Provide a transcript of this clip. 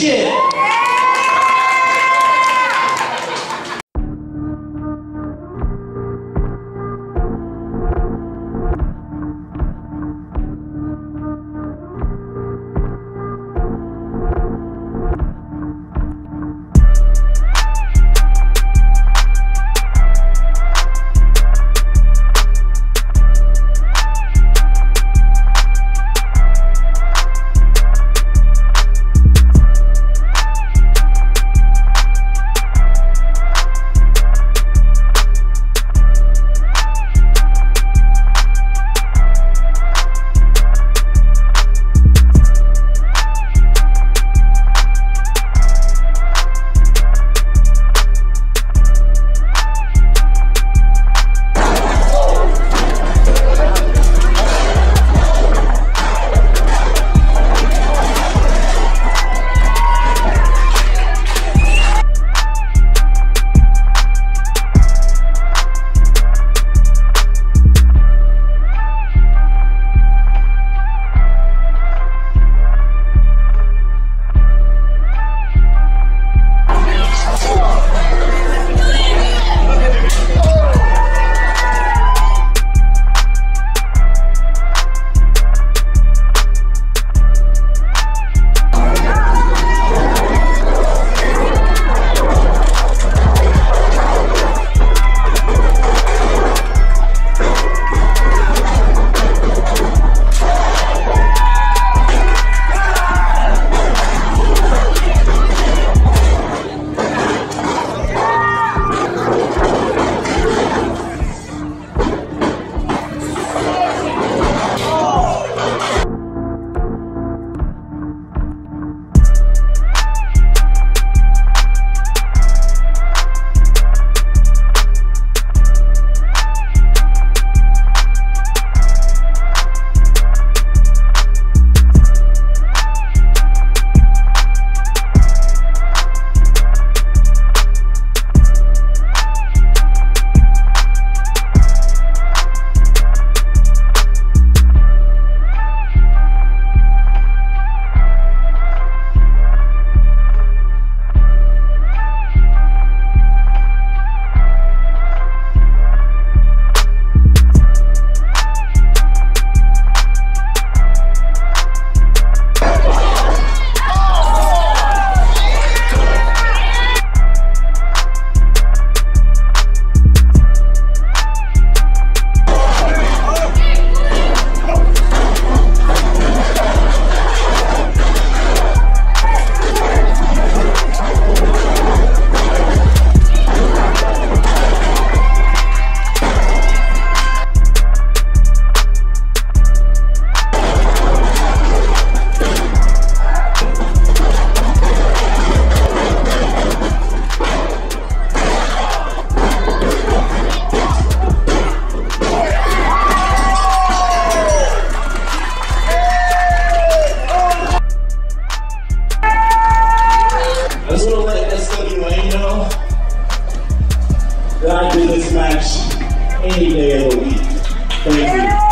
谢 this match any day of the week. Thank you.